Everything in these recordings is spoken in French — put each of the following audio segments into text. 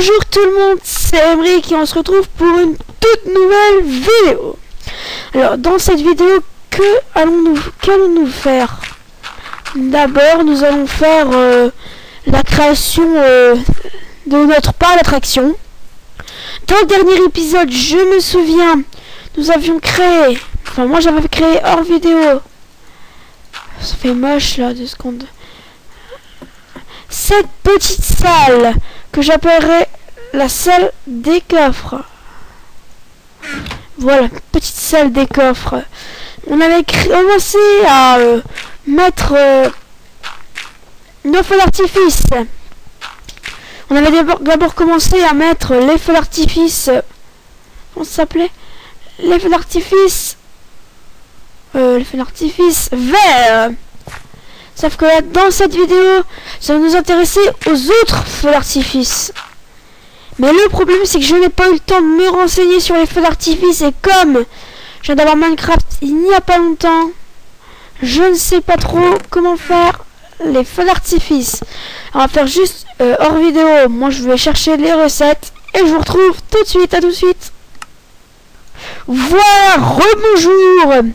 Bonjour tout le monde, c'est Emery et on se retrouve pour une toute nouvelle vidéo. Alors dans cette vidéo, que allons-nous qu'allons-nous faire? D'abord, nous allons faire euh, la création euh, de notre parc d'attraction. Dans le dernier épisode, je me souviens, nous avions créé, enfin moi j'avais créé hors vidéo. Ça fait moche là, deux secondes. Cette petite salle que j'appellerai la salle des coffres. Voilà, petite salle des coffres. On avait commencé à mettre nos feux d'artifice. On avait d'abord commencé à mettre les feux d'artifice. Comment ça s'appelait? Les feux d'artifice. Euh, les feux d'artifice verts. Sauf que là, dans cette vidéo, ça va nous intéresser aux autres feux d'artifice. Mais le problème, c'est que je n'ai pas eu le temps de me renseigner sur les feux d'artifice. Et comme je viens d'avoir Minecraft il n'y a pas longtemps, je ne sais pas trop comment faire les feux d'artifice. On va faire juste euh, hors vidéo. Moi, je vais chercher les recettes. Et je vous retrouve tout de suite. À tout de suite. Voilà, rebonjour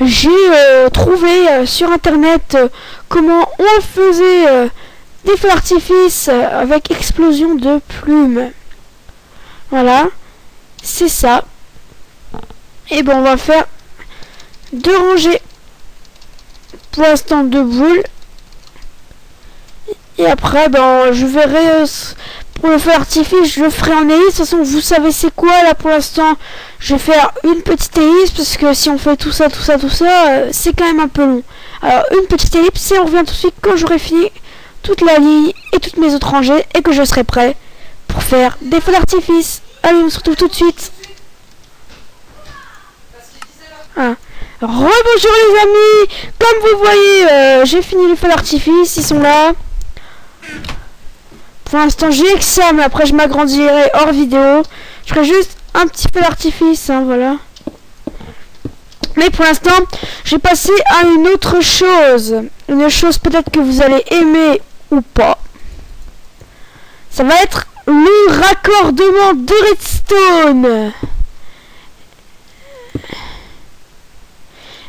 J'ai euh, trouvé euh, sur internet comment on faisait des feux d'artifice avec explosion de plumes. Voilà, c'est ça. Et bon, on va faire deux rangées pour l'instant de boules. Et après, ben, je verrai pour le feu d'artifice, je le ferai en hélice. De toute façon, vous savez c'est quoi là pour l'instant. Je vais faire une petite hélice parce que si on fait tout ça, tout ça, tout ça, euh, c'est quand même un peu long. Alors, une petite ellipse et on revient tout de suite quand j'aurai fini toute la ligne et toutes mes autres rangées et que je serai prêt pour faire des feux d'artifice. Allez, on se retrouve tout de suite. Ah. Rebonjour les amis Comme vous voyez, euh, j'ai fini les feux d'artifice, ils sont là. Pour l'instant, j'ai que ça, mais après je m'agrandirai hors vidéo. Je ferai juste un petit feu d'artifice, hein, voilà. Mais pour l'instant, j'ai passé à une autre chose. Une chose peut-être que vous allez aimer ou pas. Ça va être le raccordement de redstone.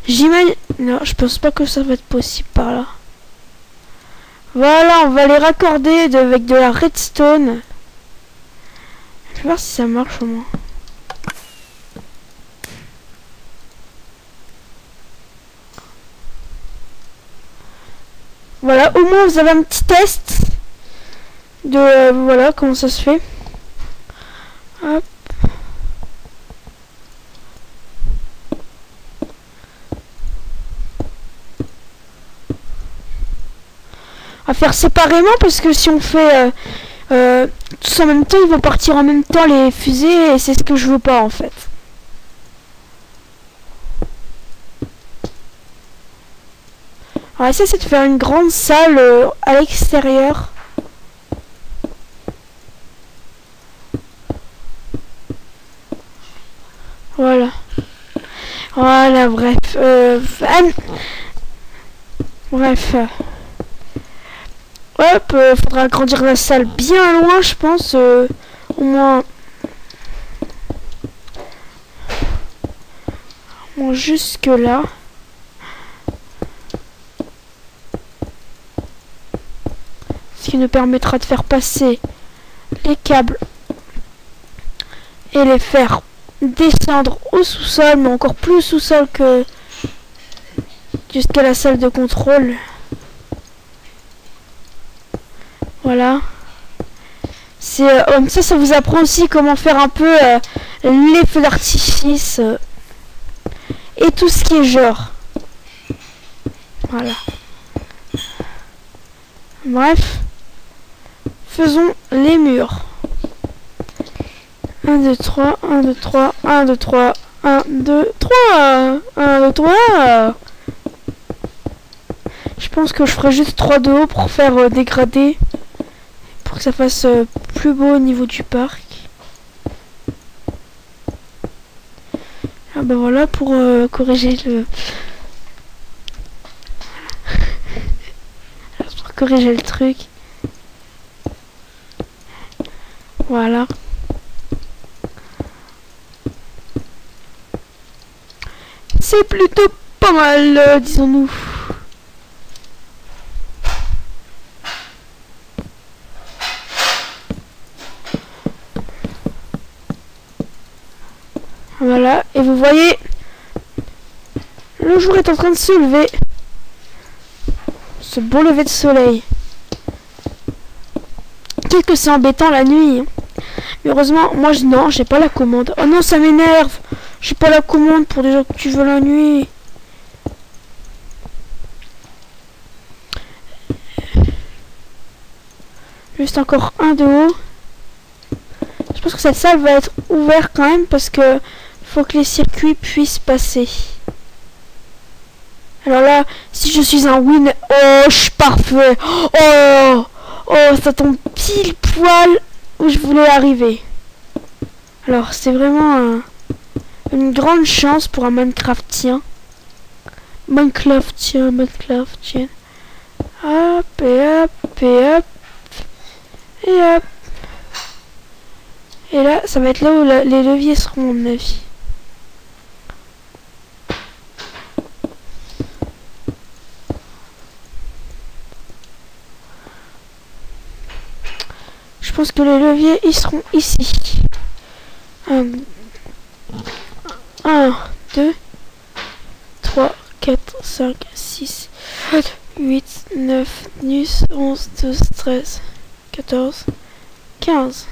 J'imagine... Non, je pense pas que ça va être possible par là. Voilà, on va les raccorder avec de la redstone. Je vais voir si ça marche au moins. Voilà, au moins vous avez un petit test de euh, voilà comment ça se fait. Hop. À faire séparément parce que si on fait euh, euh, tous en même temps, ils vont partir en même temps les fusées et c'est ce que je veux pas en fait. On va essayer de faire une grande salle euh, à l'extérieur. Voilà. Voilà, bref. Euh, bref. Hop, euh, faudra agrandir la salle bien loin, je pense. au moins... Au moins jusque là. Nous permettra de faire passer les câbles et les faire descendre au sous-sol, mais encore plus sous-sol que jusqu'à la salle de contrôle. Voilà. C'est euh, ça, ça vous apprend aussi comment faire un peu euh, les feux d'artifice euh, et tout ce qui est genre. Voilà. Bref. Faisons les murs. 1, 2, 3, 1, 2, 3, 1, 2, 3, 1, 2, 3, 1, 2, 3. Je pense que je ferai juste 3 de haut pour faire euh, dégrader. Pour que ça fasse euh, plus beau au niveau du parc. Ah ben voilà pour euh, corriger le... pour corriger le truc. Voilà. C'est plutôt pas mal, euh, disons-nous. Voilà, et vous voyez, le jour est en train de se lever. Ce beau lever de soleil. Que c'est embêtant la nuit. hein. Heureusement, moi, je, non, j'ai pas la commande. Oh non, ça m'énerve. J'ai pas la commande pour des gens que tu veux la nuit. Juste encore un de haut. Je pense que cette salle va être ouverte quand même parce que faut que les circuits puissent passer. Alors là, si je suis un win, oh, je suis parfait. Oh, oh, ça tombe pile poil où je voulais arriver. Alors, c'est vraiment un- une grande chance pour un Minecraftien. Minecraftien, Minecraftien. Hop, et hop, et hop. Et hop. Et là, ça va être là où les leviers seront, à mon avis. Je pense que les leviers, ils seront ici. 1, 2, 3, 4, 5, 6, 8, 9, 10, 11, 12, 13, 14, 15.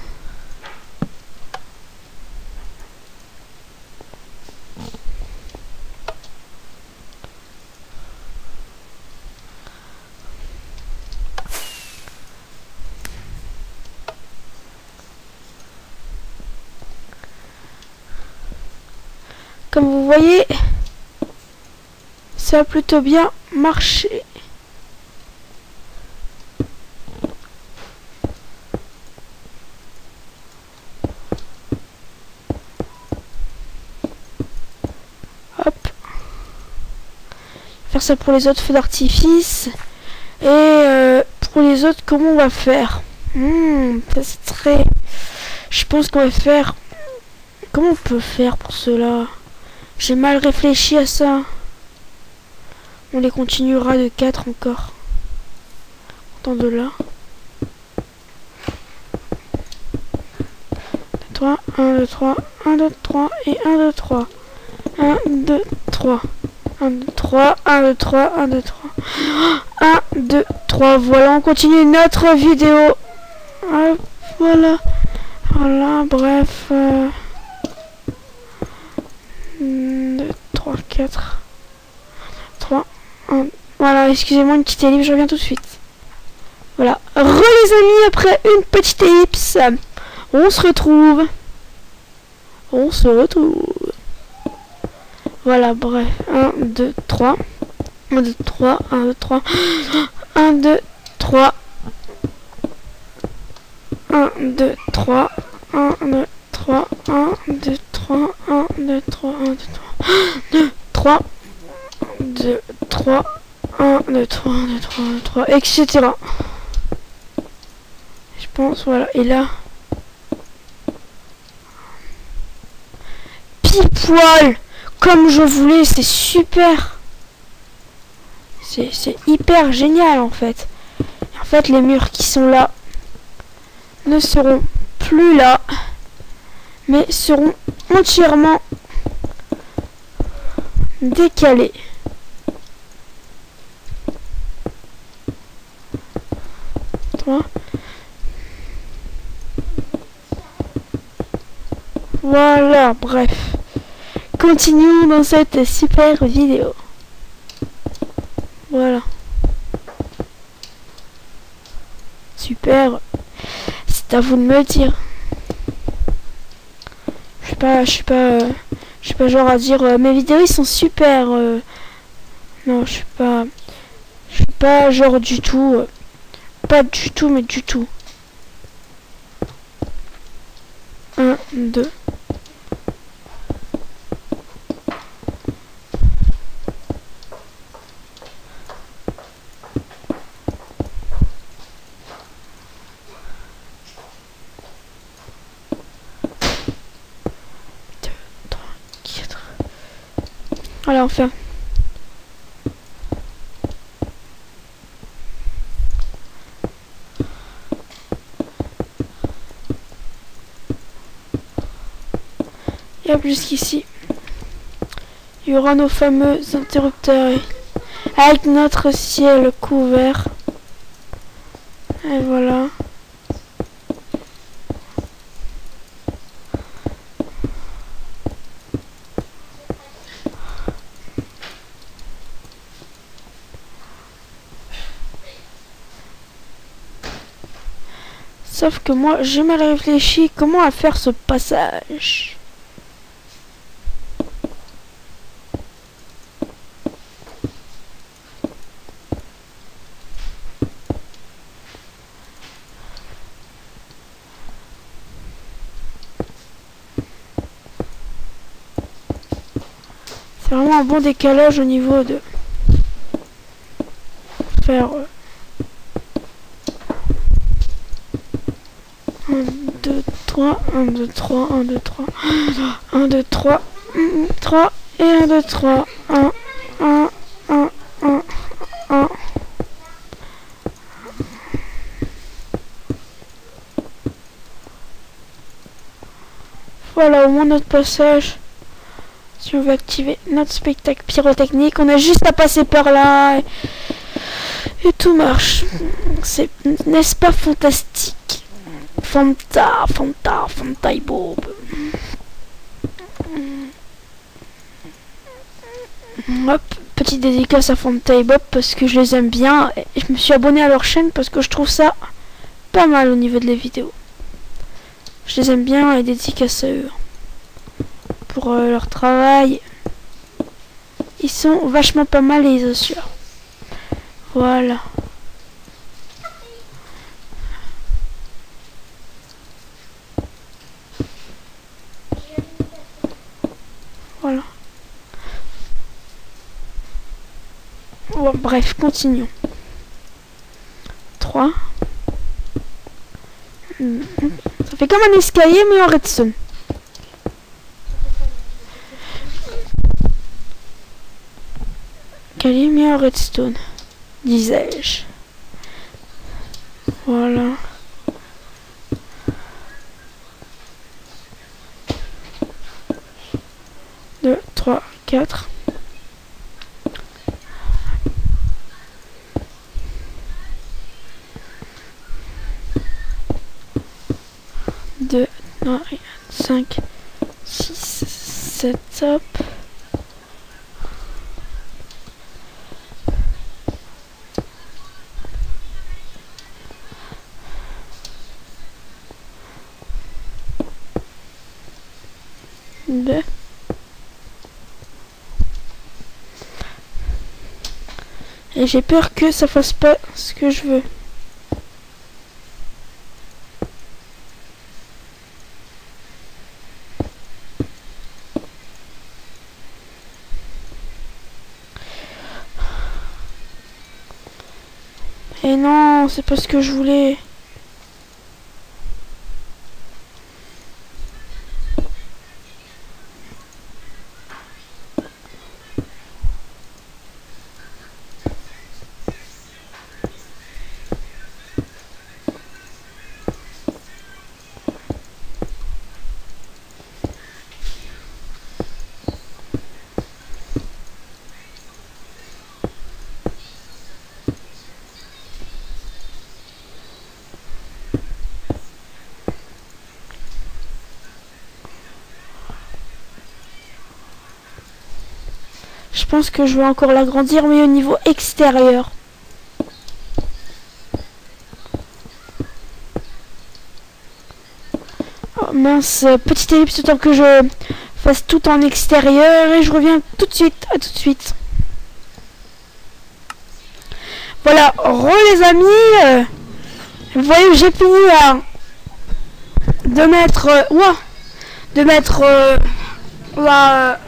Comme vous voyez, ça a plutôt bien marché. Hop. Faire ça pour les autres feux d'artifice. Et euh, pour les autres, comment on va faire? Hmm, c'est très... Je pense qu'on va faire... Comment on peut faire pour cela? J'ai mal réfléchi à ça. On les continuera de 4 encore. Autant de là. 3, 1, 2, 3, 1, 2, 3 et 1, 2, 3. 1, 2, 3. 1, 2, 3, 1, 2, 3, 1, 2, 3. 1, 2, 3. Voilà, on continue notre vidéo. Hop, voilà. Voilà, bref. Euh... 2, 3, 4, 3, 1. Voilà, excusez-moi, une petite ellipse, je reviens tout de suite. Voilà. Re les amis, après une petite ellipse, on se retrouve. On se retrouve. Voilà, bref. 1, 2, 3. 1, 2, 3, 1, 2, 3. 1, 2, 3. 1, 2, 3. 1, 2, 3. 1, 2, 3. 1, 2, 3. 1, 2, 3. 2, 3. 1, 2, 3. 1, 2, 3. 1, 2, 3. Etc. Je pense, voilà. Et là. Pile poil comme je voulais, c'est super. C'est hyper génial en fait. En fait, les murs qui sont là ne seront plus là, mais seront entièrement décalés. Toi. Voilà, bref. Continuons dans cette super vidéo. Voilà. Super. C'est à vous de me dire. Je suis pas, je suis pas, euh, je suis pas genre à dire euh, mes vidéos ils sont super. euh. non, je suis pas, je suis pas genre du tout, euh, pas du tout, mais du tout. 1, 2. Voilà, enfin. Et hop, jusqu'ici. Il y aura nos fameux interrupteurs avec notre ciel couvert. Et voilà. Sauf que moi, j'ai mal réfléchi comment à faire ce passage? C'est vraiment un bon décalage au niveau de faire 1, 2, 3, 1, 2, 3, 1, 2, 3, 1, 2, 3, 3 et 1, 2, 3, 1, 1, 1, 1, 1. Voilà au moins notre passage. Si on veut activer notre spectacle pyrotechnique, on a juste à passer par là et, et tout marche. N'est-ce pas fantastique? Fanta, Fanta, Fanta Bob. Hop, petite dédicace à Fanta Bob parce que je les aime bien. Je me suis abonné à leur chaîne parce que je trouve ça pas mal au niveau de les vidéos. Je les aime bien et dédicace à eux pour euh, leur travail. Ils sont vachement pas mal les. Voilà. Voilà. Bref, continuons. 3. Ça fait comme un escalier mais en redstone. Calimia redstone, disais-je. Voilà. Deux, trois, quatre. 5, 6, 7, hop. Et j'ai peur que ça fasse pas ce que je veux. Et non, c'est pas ce que je voulais. Je pense que je vais encore l'agrandir, mais au niveau extérieur. Oh, mince, petite ellipse tant que je fasse tout en extérieur et je reviens tout de suite, à tout de suite. Voilà, re les amis, vous voyez j'ai fini à de mettre, euh, de mettre euh, la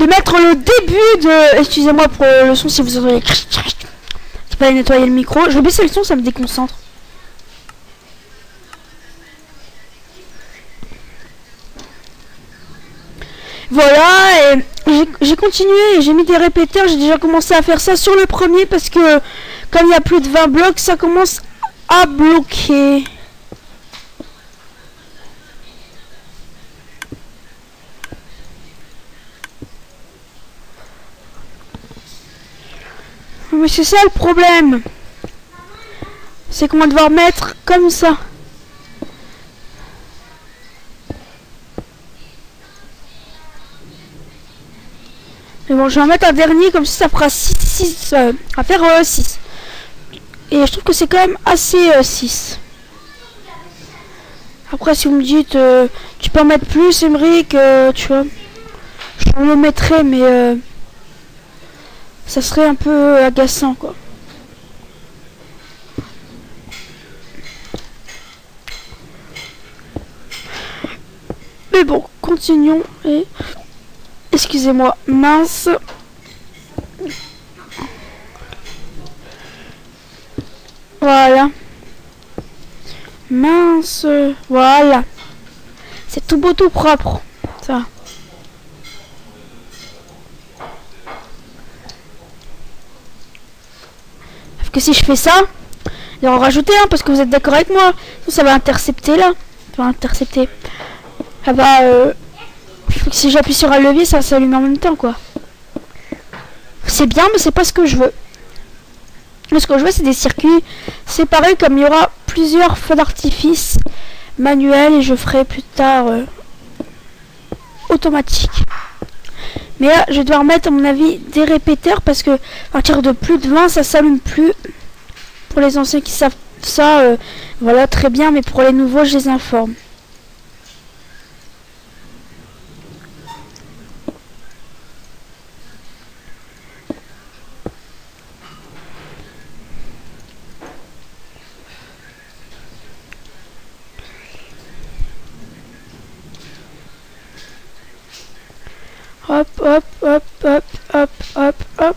de mettre le début de... Excusez-moi pour le son si vous entendez... C'est pas nettoyer le micro. Je vais baisser le son, ça me déconcentre. Voilà, et j'ai continué j'ai mis des répéteurs. J'ai déjà commencé à faire ça sur le premier parce que comme il y a plus de 20 blocs, ça commence à bloquer. Mais c'est ça le problème. C'est qu'on va devoir mettre comme ça. Mais bon, je vais en mettre un dernier, comme ça, ça fera 6, 6 euh, à faire 6. Euh, Et je trouve que c'est quand même assez 6. Euh, Après, si vous me dites, tu peux en mettre plus, que tu vois, je le mettrai, mais ça serait un peu agaçant, quoi. Mais bon, continuons et excusez-moi, mince. Voilà. Mince. Voilà. C'est tout beau, tout propre. Ça. Que si je fais ça, il en rajouter un parce que vous êtes d'accord avec moi. Ça va intercepter là. Ça va intercepter. Ah bah, euh, si j'appuie sur un levier, ça s'allume en même temps, quoi. C'est bien, mais c'est pas ce que je veux. ce que je veux, c'est des circuits séparés, comme il y aura plusieurs feux d'artifice manuels, et je ferai plus tard euh, automatique. Mais là, je vais devoir mettre, à mon avis, des répéteurs, parce que à partir de plus de 20, ça s'allume plus. Pour les anciens qui savent ça, euh, voilà, très bien, mais pour les nouveaux, je les informe. Hop, hop, hop, hop, hop, hop.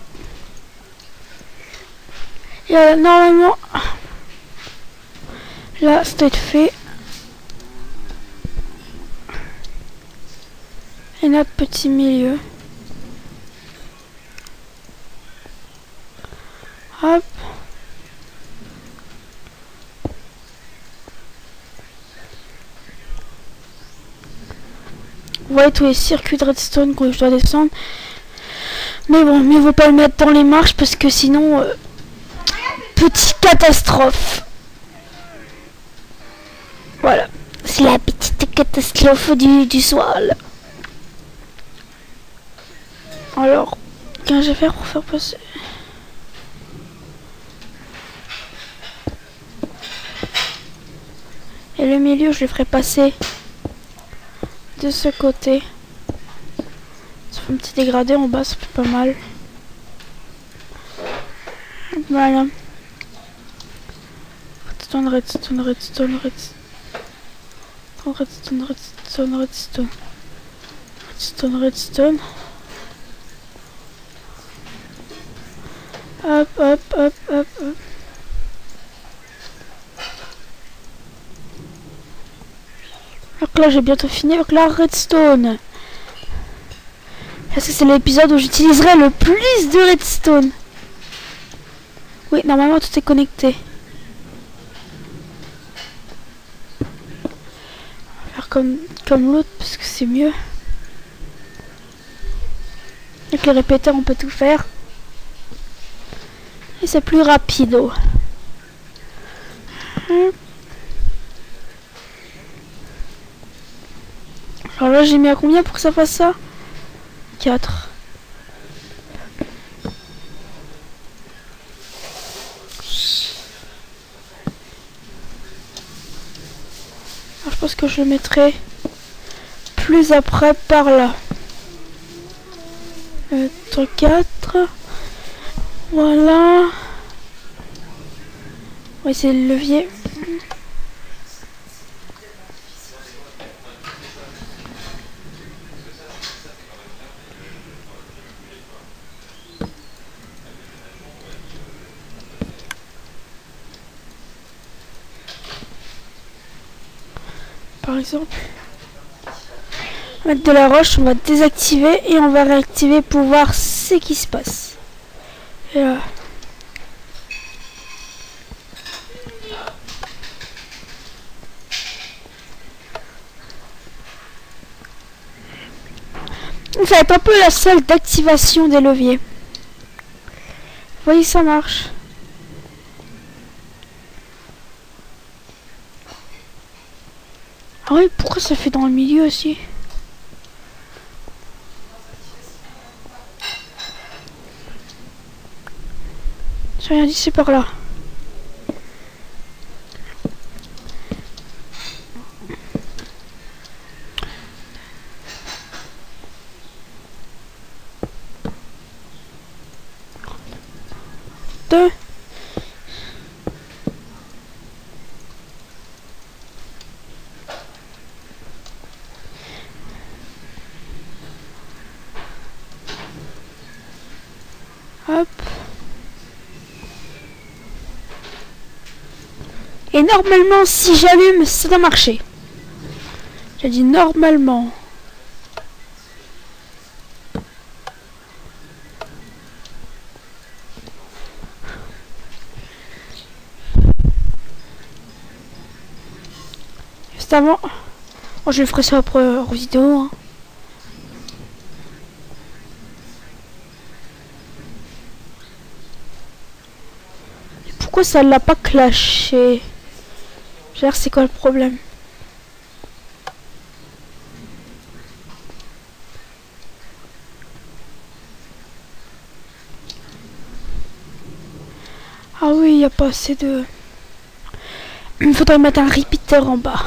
Et normalement, là, c'est fait. Et notre petit milieu. Hop. Vous voyez tous les circuits de redstone que je dois descendre. Mais bon, mieux vaut pas le mettre dans les marches parce que sinon... Euh, petite catastrophe. Voilà. C'est la petite catastrophe du, du soir. Alors, qu'est-ce que je vais faire pour faire passer... Et le milieu, je le ferai passer de ce côté. Ça fait un petit dégradé en bas, ça fait pas mal. Voilà. Redstone, redstone, redstone, redstone. Redstone, redstone, redstone. Redstone, redstone. Hop, hop, hop, hop, hop. Donc là j'ai bientôt fini avec la redstone. Est-ce que c'est l'épisode où j'utiliserai le plus de redstone? Oui, normalement tout est connecté. On va faire comme, comme l'autre parce que c'est mieux. Avec les répéteurs on peut tout faire. Et c'est plus rapide. Alors là, j'ai mis à combien pour que ça fasse ça? 4. je pense que je le mettrai plus après par là. 4. Voilà. On va essayer le levier. Par exemple. Mettre de la roche, on va désactiver et on va réactiver pour voir ce qui se passe. Et là. Ça va être un peu la salle d'activation des leviers. Vous voyez, ça marche. Ah oui, pourquoi ça fait dans le milieu aussi J'ai rien dit, c'est par là. Deux. Hop. Et normalement, si j'allume, ça doit marcher. J'ai dit normalement. Juste avant. Oh, je ferai ça après euh, vidéo. hein. Pourquoi ça l'a pas clashé? C'est quoi le problème? Ah oui, il n'y a pas assez de... Il faudrait mettre un repeater en bas.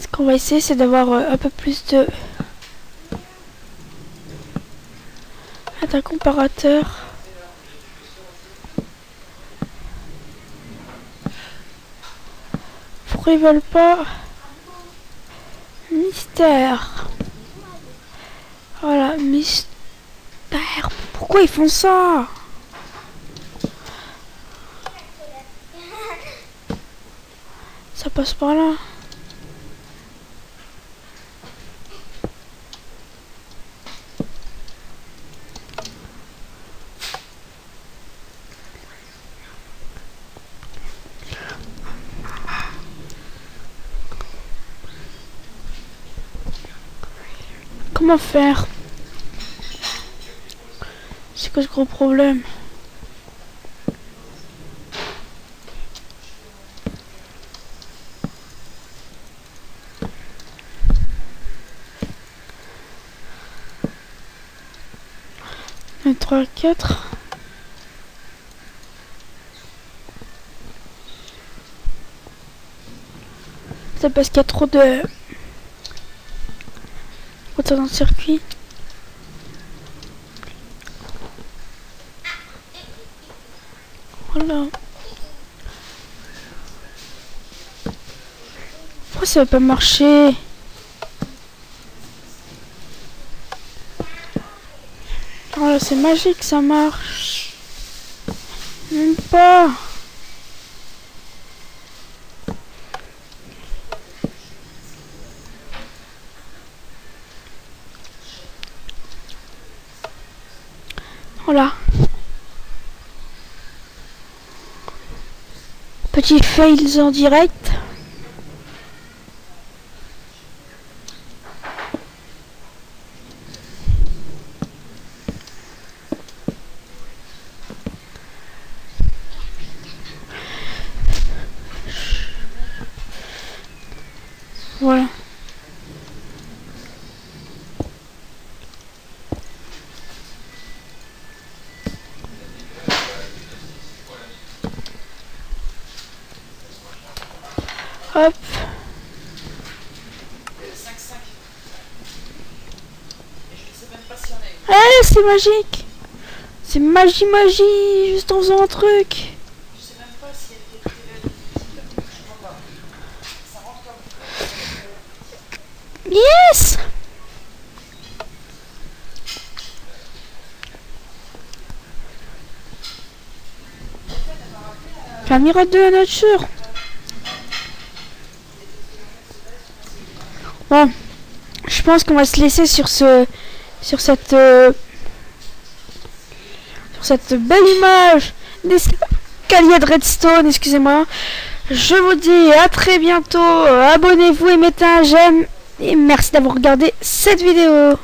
Ce qu'on va essayer, c'est d'avoir euh, un peu plus de... Mettre un comparateur. Ils veulent pas Mystère. Voilà, mystère. Pourquoi ils font ça? Ça passe par là. Comment faire C'est quoi ce gros problème? Un, trois, quatre. C'est parce qu'il y a trop de... Dans le circuit. Voilà. Pourquoi ça va pas marcher? Oh là, c'est magique, ça marche. Même pas. Voilà. Petit fails en direct. Voilà. Hop. Eh, c'est magique. C'est magie, magie, juste en faisant un truc. Yes Caméra de la nature. Bon, pense qu'on va se laisser sur ce, sur cette, euh, cette belle image des escaliers de redstone. Excusez-moi. Je vous dis à très bientôt. Abonnez-vous et mettez un j'aime. Et merci d'avoir regardé cette vidéo.